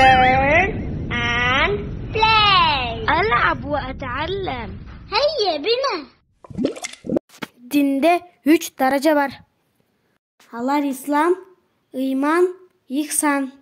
learn and play. ألعب وأتعلم هيا بنا. Dinde üç derece var. Halar İslam, iman, ihsan.